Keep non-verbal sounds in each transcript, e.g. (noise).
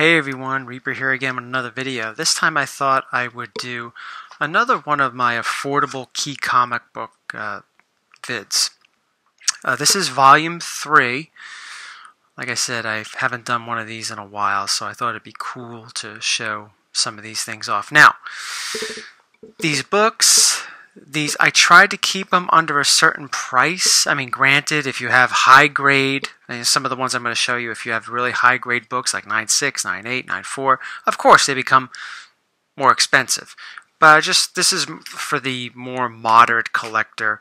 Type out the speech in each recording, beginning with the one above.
Hey everyone, Reaper here again with another video. This time I thought I would do another one of my affordable key comic book uh, vids. Uh, this is volume 3. Like I said, I haven't done one of these in a while, so I thought it'd be cool to show some of these things off. Now, these books, these I tried to keep them under a certain price. I mean, granted, if you have high grade, some of the ones I'm going to show you, if you have really high grade books like 9.6, 9.8, 9.4, of course they become more expensive. But just this is for the more moderate collector,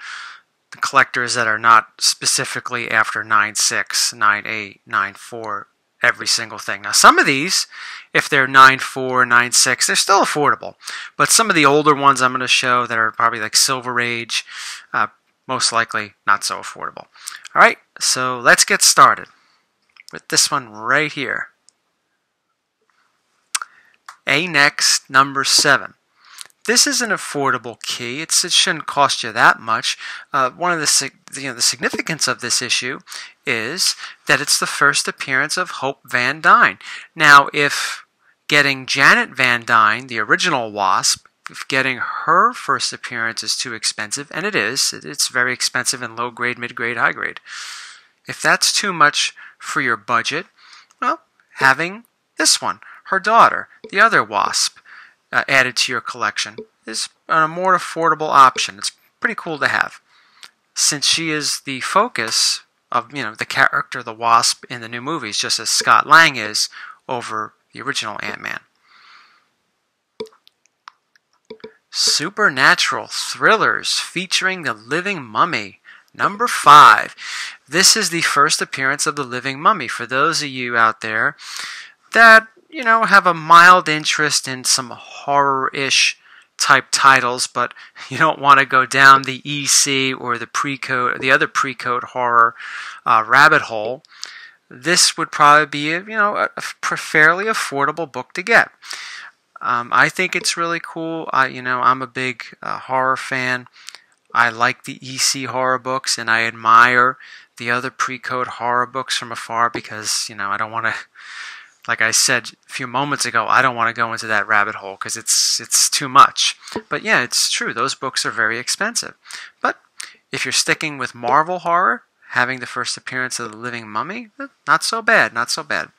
the collectors that are not specifically after 9.6, 9.8, 9.4, every single thing. Now, some of these, if they're 9.4, 9.6, they're still affordable. But some of the older ones I'm going to show that are probably like Silver Age, uh, most likely not so affordable. All right, so let's get started with this one right here. A-Next number seven. This is an affordable key. It's, it shouldn't cost you that much. Uh, one of the you know the significance of this issue is that it's the first appearance of Hope Van Dyne. Now, if getting Janet Van Dyne, the original Wasp, if getting her first appearance is too expensive, and it is, it's very expensive in low grade, mid grade, high grade. If that's too much for your budget, well, having this one, her daughter, the other Wasp, uh, added to your collection is a more affordable option. It's pretty cool to have. Since she is the focus of you know the character the Wasp in the new movies, just as Scott Lang is over the original Ant-Man. Supernatural thrillers featuring the living mummy. Number five. This is the first appearance of the living mummy. For those of you out there that you know, have a mild interest in some horror-ish type titles, but (laughs) you don't want to go down the EC or the pre-code, the other pre-code horror uh, rabbit hole, this would probably be, a, you know, a, a fairly affordable book to get. Um, I think it's really cool. I, you know, I'm a big uh, horror fan. I like the EC horror books, and I admire the other pre-code horror books from afar because, you know, I don't want to like I said a few moments ago, I don't want to go into that rabbit hole because it's it's too much. But yeah, it's true. Those books are very expensive. But if you're sticking with Marvel horror, having the first appearance of the Living Mummy, eh, not so bad, not so bad.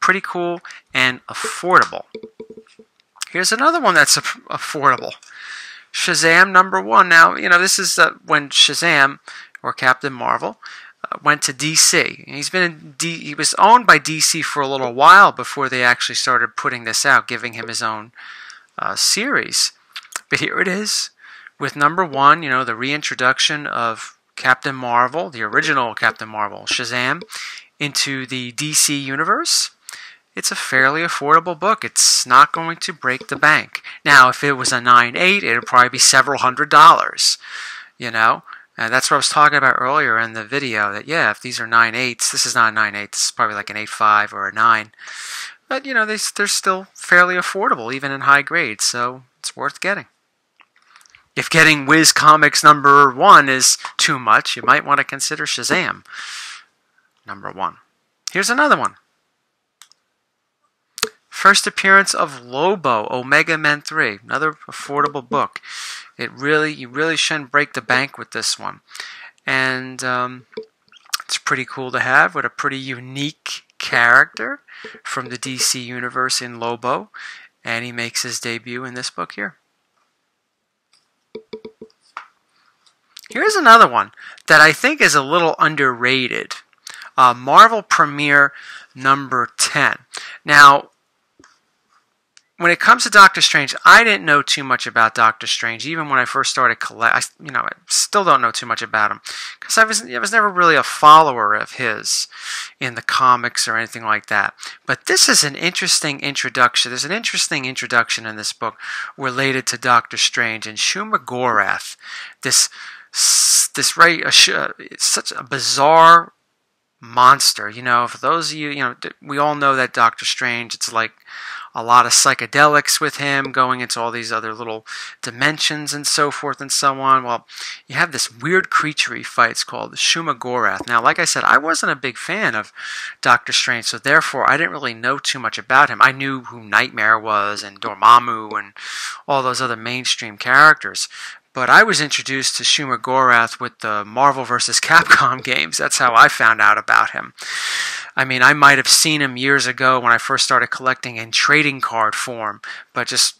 Pretty cool and affordable. Here's another one that's affordable. Shazam number one. Now, you know, this is uh, when Shazam, or Captain Marvel, went to DC. He's been in D, he was owned by DC for a little while before they actually started putting this out, giving him his own uh, series. But here it is with number one, you know, the reintroduction of Captain Marvel, the original Captain Marvel, Shazam, into the DC universe. It's a fairly affordable book. It's not going to break the bank. Now, if it was a 9.8, it would probably be several hundred dollars, you know. And that's what I was talking about earlier in the video, that yeah, if these are 9 eighths, this is not a 9 8, this is probably like an 8 5 or a 9. But, you know, they, they're still fairly affordable, even in high grades, so it's worth getting. If getting Whiz Comics number 1 is too much, you might want to consider Shazam number 1. Here's another one. First appearance of Lobo, Omega Men 3, another affordable book. It really, you really shouldn't break the bank with this one. And um, it's pretty cool to have with a pretty unique character from the DC universe in Lobo. And he makes his debut in this book here. Here's another one that I think is a little underrated. Uh, Marvel Premiere number 10. Now, when it comes to Doctor Strange, I didn't know too much about Doctor Strange, even when I first started collect. I, you know, I still don't know too much about him because I was I was never really a follower of his in the comics or anything like that. But this is an interesting introduction. There's an interesting introduction in this book related to Doctor Strange and Shuma-Gorath. This this right, such a bizarre monster. You know, for those of you, you know, we all know that Doctor Strange. It's like a lot of psychedelics with him, going into all these other little dimensions and so forth and so on. Well, you have this weird creature he fights called Shuma Gorath. Now, like I said, I wasn't a big fan of Doctor Strange, so therefore I didn't really know too much about him. I knew who Nightmare was and Dormammu and all those other mainstream characters. But I was introduced to Shuma Gorath with the Marvel vs. Capcom (laughs) games. That's how I found out about him. I mean, I might have seen him years ago when I first started collecting in trading card form, but just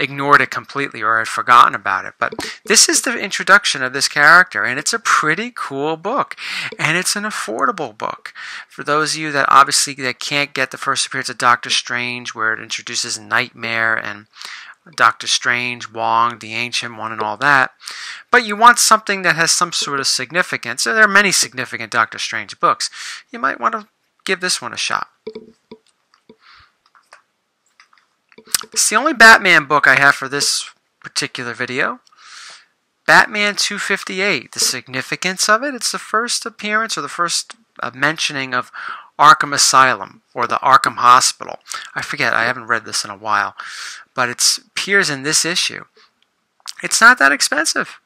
ignored it completely or had forgotten about it. But this is the introduction of this character, and it's a pretty cool book, and it's an affordable book. For those of you that obviously that can't get the first appearance of Doctor Strange, where it introduces Nightmare and Doctor Strange, Wong, the Ancient One, and all that. But you want something that has some sort of significance. There are many significant Doctor Strange books. You might want to give this one a shot. It's the only Batman book I have for this particular video. Batman 258. The significance of it, it's the first appearance or the first uh, mentioning of Arkham Asylum or the Arkham Hospital. I forget, I haven't read this in a while, but it appears in this issue. It's not that expensive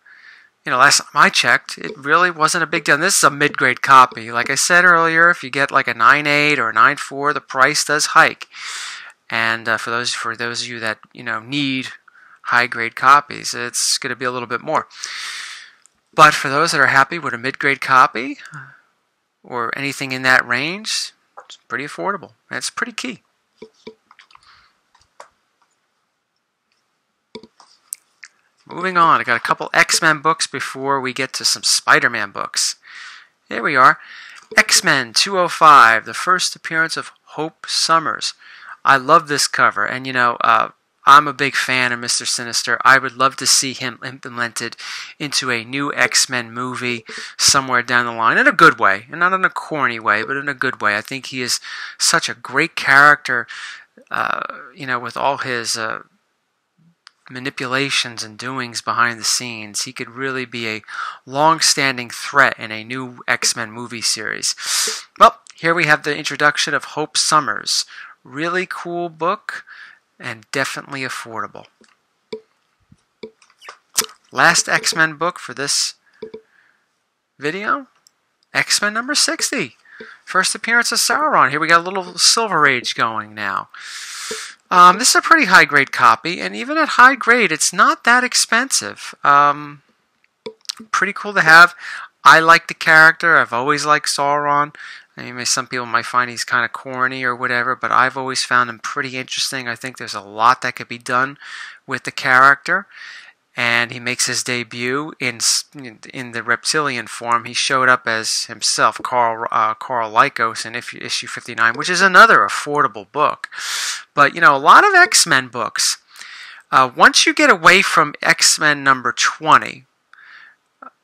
you know, last time I checked, it really wasn't a big deal. And this is a mid-grade copy. Like I said earlier, if you get like a 9.8 or a 9.4, the price does hike. And uh, for those for those of you that you know need high-grade copies, it's going to be a little bit more. But for those that are happy with a mid-grade copy or anything in that range, it's pretty affordable. That's pretty key. Moving on, I got a couple X-Men books before we get to some Spider-Man books. Here we are. X-Men 205, the first appearance of Hope Summers. I love this cover, and you know, uh, I'm a big fan of Mr. Sinister. I would love to see him implemented into a new X-Men movie somewhere down the line in a good way, and not in a corny way, but in a good way. I think he is such a great character, uh, you know, with all his uh, manipulations and doings behind the scenes, he could really be a long standing threat in a new X Men movie series. Well, here we have the introduction of Hope Summers. Really cool book and definitely affordable. Last X Men book for this video X Men number 60. First appearance of Sauron. Here we got a little Silver Age going now. Um, this is a pretty high grade copy, and even at high grade, it's not that expensive. Um, pretty cool to have. I like the character. I've always liked Sauron. I mean, some people might find he's kind of corny or whatever, but I've always found him pretty interesting. I think there's a lot that could be done with the character and he makes his debut in in the reptilian form. He showed up as himself, Karl uh, Karl Lykos, in issue 59, which is another affordable book. But you know, a lot of X Men books. Uh, once you get away from X Men number 20,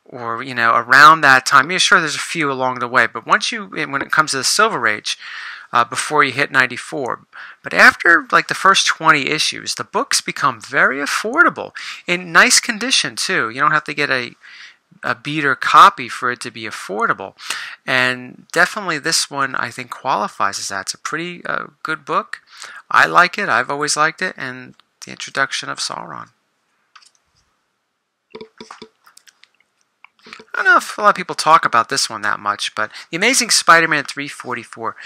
or you know, around that time, yeah, sure, there's a few along the way, but once you, when it comes to the Silver Age, uh, before you hit 94. But after like the first 20 issues, the books become very affordable in nice condition too. You don't have to get a a beater copy for it to be affordable. And definitely this one I think qualifies as that. It's a pretty uh, good book. I like it. I've always liked it. And the introduction of Sauron. Don't a lot of people talk about this one that much, but The Amazing Spider-Man 344.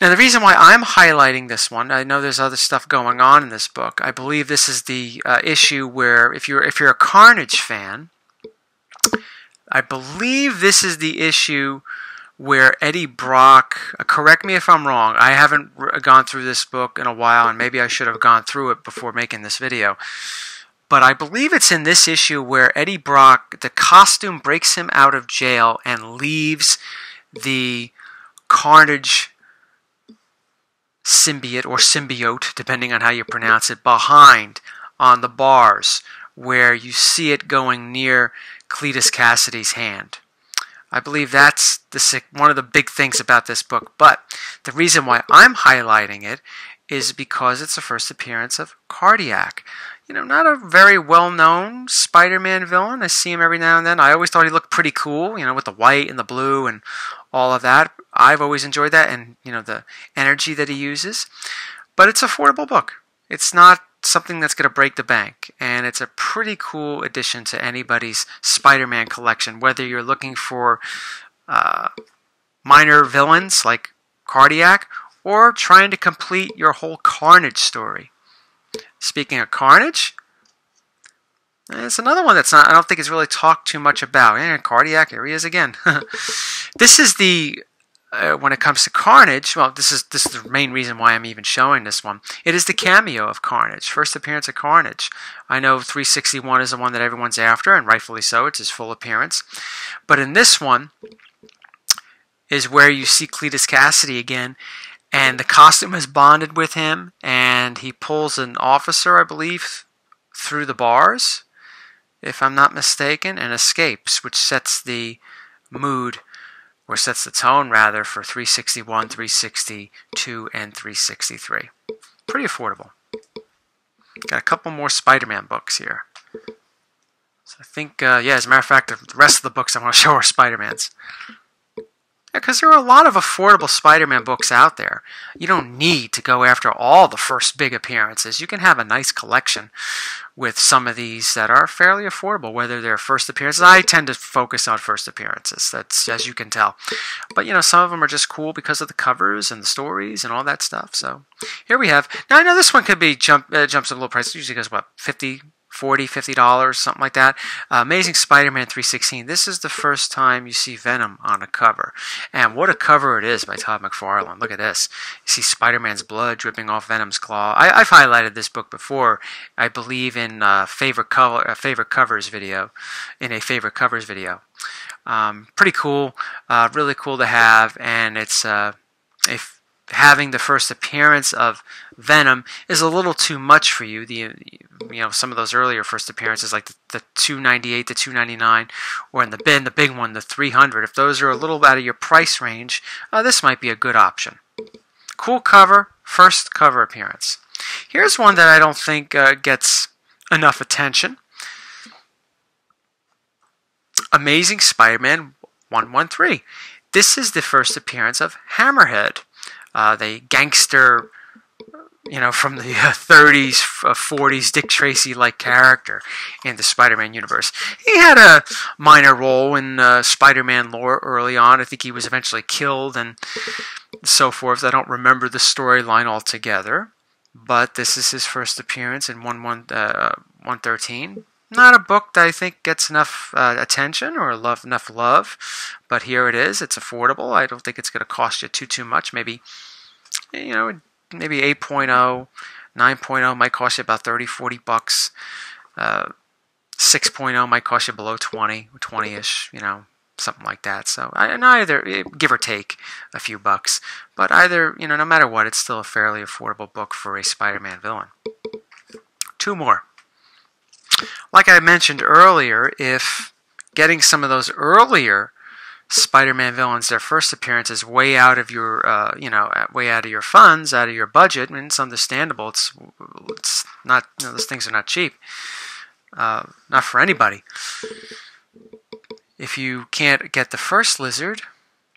Now, the reason why I'm highlighting this one, I know there's other stuff going on in this book. I believe this is the uh, issue where, if you're if you're a Carnage fan, I believe this is the issue where Eddie Brock. Uh, correct me if I'm wrong. I haven't gone through this book in a while, and maybe I should have gone through it before making this video. But I believe it's in this issue where Eddie Brock, the costume breaks him out of jail and leaves the Carnage symbiote or symbiote, depending on how you pronounce it, behind on the bars where you see it going near Cletus Kasady's hand. I believe that's the one of the big things about this book. But the reason why I'm highlighting it is because it's the first appearance of Cardiac you know, not a very well-known Spider-Man villain. I see him every now and then. I always thought he looked pretty cool, you know, with the white and the blue and all of that. I've always enjoyed that and, you know, the energy that he uses. but it's affordable book. It's not something that's going to break the bank, and it's a pretty cool addition to anybody's Spider-Man collection. Whether you're looking for uh, minor villains like Cardiac, or trying to complete your whole Carnage story. Speaking of Carnage, it's another one that's not. I don't think is really talked too much about. Eh, cardiac here he is again. (laughs) this is the uh, when it comes to Carnage, well, this is this is the main reason why I'm even showing this one. It is the cameo of Carnage, first appearance of Carnage. I know 361 is the one that everyone's after, and rightfully so. It's his full appearance, but in this one is where you see Cletus Kasady again, and the costume is bonded with him, and he pulls an officer, I believe, through the bars, if I'm not mistaken, and escapes, which sets the mood or sets the tone rather for 361, 362, and 363. Pretty affordable. Got a couple more Spider-Man books here. So I think, uh, yeah, as a matter of fact, the rest of the books I want to (laughs) show are Spider-Man's. Because there are a lot of affordable Spider Man books out there. You don't need to go after all the first big appearances. You can have a nice collection with some of these that are fairly affordable, whether they're first appearances. I tend to focus on first appearances, that's as you can tell. But you know, some of them are just cool because of the covers and the stories and all that stuff. So here we have. Now I know this one could be jump uh, jumps a little price. It usually goes what 50 40 50 dollars something like that. Uh, amazing spider-man 316 this is the first time you see venom on a cover. And what a cover it is by todd mcfarlane. Look at this. You see spider-man's blood dripping off venom's claw. I, have highlighted this book before i believe in uh, favorite cover uh, favorite covers video in a favorite covers video. Um, pretty cool uh, really cool to have and it's uh, a having the first appearance of Venom is a little too much for you. The you know some of those earlier first appearances like the, the 298 to 299 or in the bin the big one the 300 if those are a little out of your price range uh, this might be a good option. Cool cover, first cover appearance. Here's one that I don't think uh, gets enough attention. Amazing Spider-Man 113. This is the first appearance of Hammerhead uh, the gangster, you know, from the 30s, uh, 40s, Dick Tracy like character in the Spider Man universe. He had a minor role in uh, Spider Man lore early on. I think he was eventually killed and so forth. I don't remember the storyline altogether, but this is his first appearance in 1, 1, uh, 113 not a book that I think gets enough uh, attention or love enough love, but here it is. It's affordable. I don't think it's going to cost you too too much. Maybe you know maybe 8.0, 9.0 might cost you about 30, 40 bucks. Uh, 6.0 might cost you below 20, 20ish. You know something like that. So and either eh, give or take a few bucks, but either you know no matter what, it's still a fairly affordable book for a Spider-Man villain. Two more. Like I mentioned earlier, if getting some of those earlier Spider-Man villains, their first appearance is way out of your, uh, you know, way out of your funds, out of your budget. I mean, it's understandable. It's, it's not, you know, those things are not cheap. Uh, not for anybody. If you can't get the first lizard,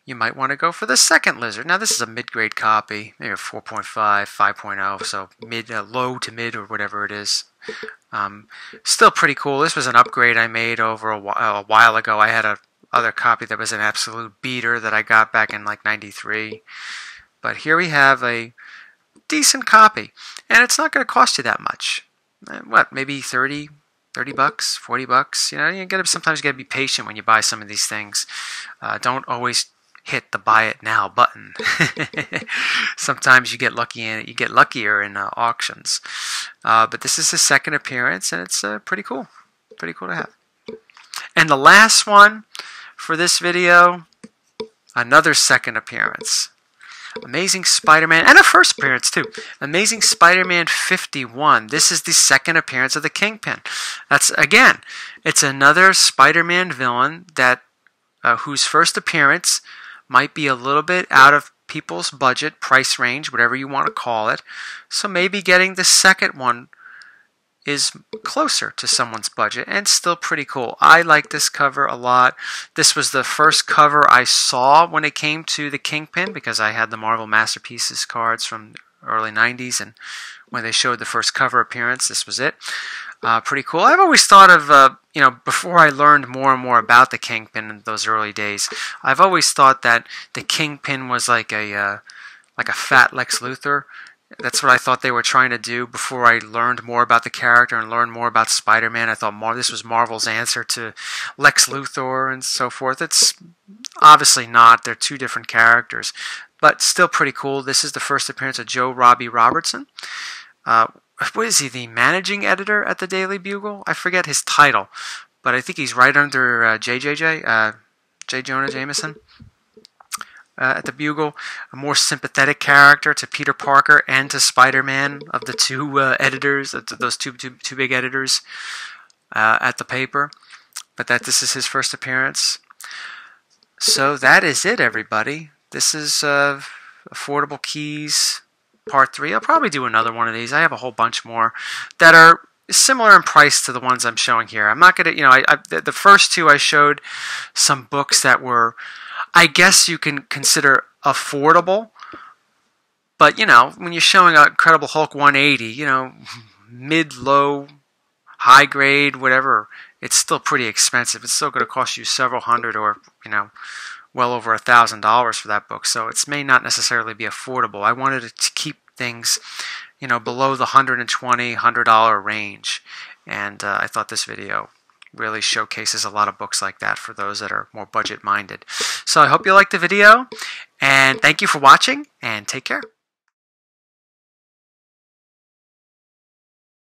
you might want to go for the second lizard. Now, this is a mid-grade copy, maybe a 4.5, 5.0, so mid, uh, low to mid, or whatever it is. Um, still pretty cool. This was an upgrade I made over a, while, a while ago. I had a other copy that was an absolute beater that I got back in like 93. But here we have a decent copy. And it's not going to cost you that much. Uh, what, maybe 30, 30 bucks, 40 bucks? You know, you got to sometimes you got to be patient when you buy some of these things. Uh, don't always hit the buy it now button. (laughs) Sometimes you get lucky in you get luckier in uh, auctions. Uh, but this is his second appearance, and it's uh, pretty cool. Pretty cool to have. And the last one for this video, another second appearance. Amazing Spider-Man, and a first appearance too. Amazing Spider-Man 51. This is the second appearance of the Kingpin. That's again, it's another Spider-Man villain that uh, whose first appearance might be a little bit out of people's budget, price range, whatever you want to call it. So maybe getting the second one is closer to someone's budget and still pretty cool. I like this cover a lot. This was the first cover I saw when it came to the Kingpin because I had the Marvel Masterpieces cards from early 90s, and when they showed the first cover appearance, this was it. Uh, pretty cool. I've always thought of, uh, you know, before I learned more and more about the Kingpin in those early days, I've always thought that the Kingpin was like a, uh, like a fat Lex Luthor. That's what I thought they were trying to do before I learned more about the character and learned more about Spider-Man. I thought Mar- this was Marvel's answer to Lex Luthor and so forth. It's obviously not. They're two different characters, but still pretty cool. This is the first appearance of Joe Robbie Robertson. Uh, what is he? The managing editor at the Daily Bugle? I forget his title, but I think he's right under uh, JJJ, uh, J. Jonah Jameson uh, at the Bugle, a more sympathetic character to Peter Parker and to Spider-Man of the two uh, editors, those two, two, two big editors uh, at the paper. But that this is his first appearance. So that is it, everybody. This is uh, Affordable Keys Part 3. I'll probably do another one of these. I have a whole bunch more that are similar in price to the ones I'm showing here. I'm not going to, you know, I, I, the first two I showed some books that were I guess you can consider affordable. But, you know, when you're showing a Incredible Hulk 180, you know, mid, low, high grade, whatever, it's still pretty expensive. It's still going to cost you several hundred or, you know, well over a thousand dollars for that book. So it may not necessarily be affordable. I wanted to keep things, you know, below the 120 $100 range. And uh, I thought this video really showcases a lot of books like that for those that are more budget minded. So I hope you liked the video and thank you for watching and take care.